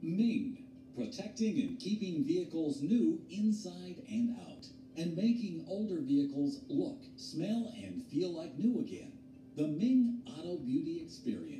Ming, protecting and keeping vehicles new inside and out, and making older vehicles look, smell, and feel like new again. The Ming Auto Beauty Experience.